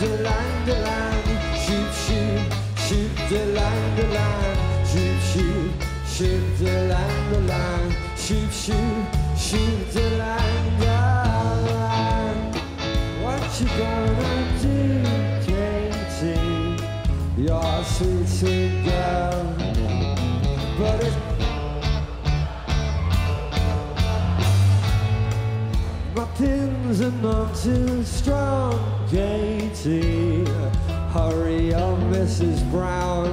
the line, the line. Shoot, shoot, shoot the line, the line. Shoot, shoot, shoot the line, the line. Shoot, shoot, shoot the line, the line. What you gonna do, Katie? You're sweet, sweet are not too strong, Katie. Hurry up, Mrs. Brown.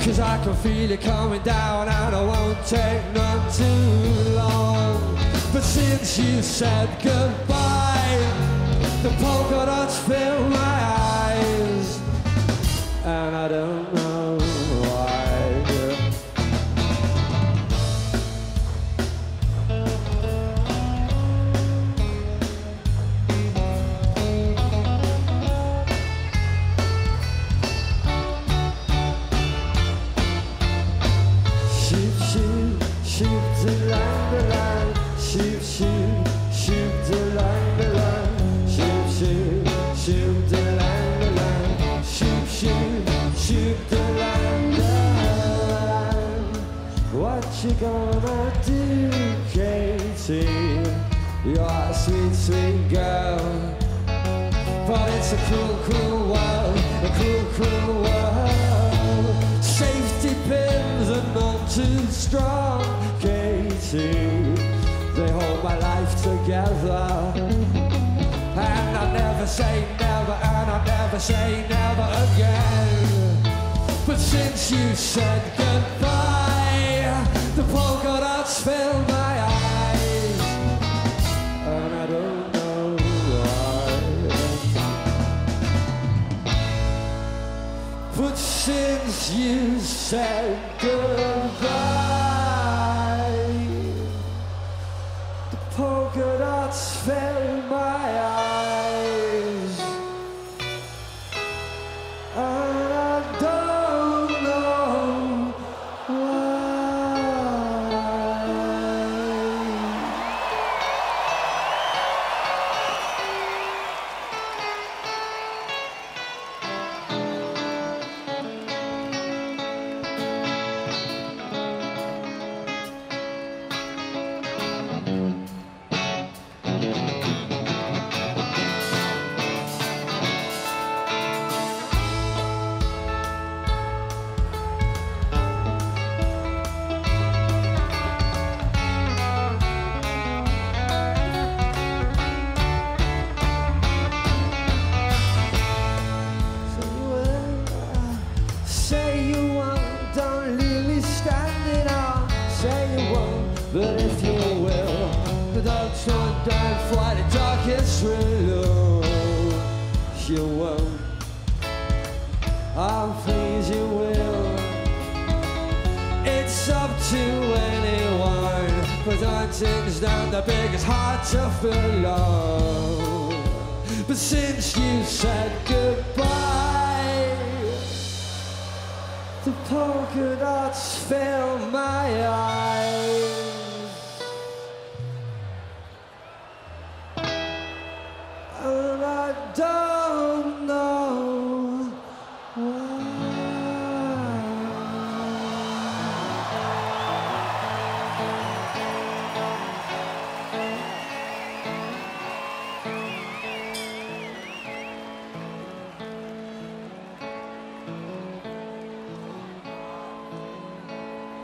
Cause I can feel it coming down and I won't take none too long. But since you said goodbye, the polka dots fill my What you gonna do, Katie? You're a sweet, sweet girl. But it's a cruel, cruel world, a cruel, cruel world. Safety pins are not too strong, Katie. They hold my life together. And I never say never, and I never say never again. But since you said goodbye, polka dots fill my eyes. And I don't know why. But since you said goodbye, the polka dots fill but if you will, don't turn down for the darkest room. You won't, oh please you will. It's up to anyone, but hunting's not the biggest heart to fill. But since you said goodbye, the polka dots fill my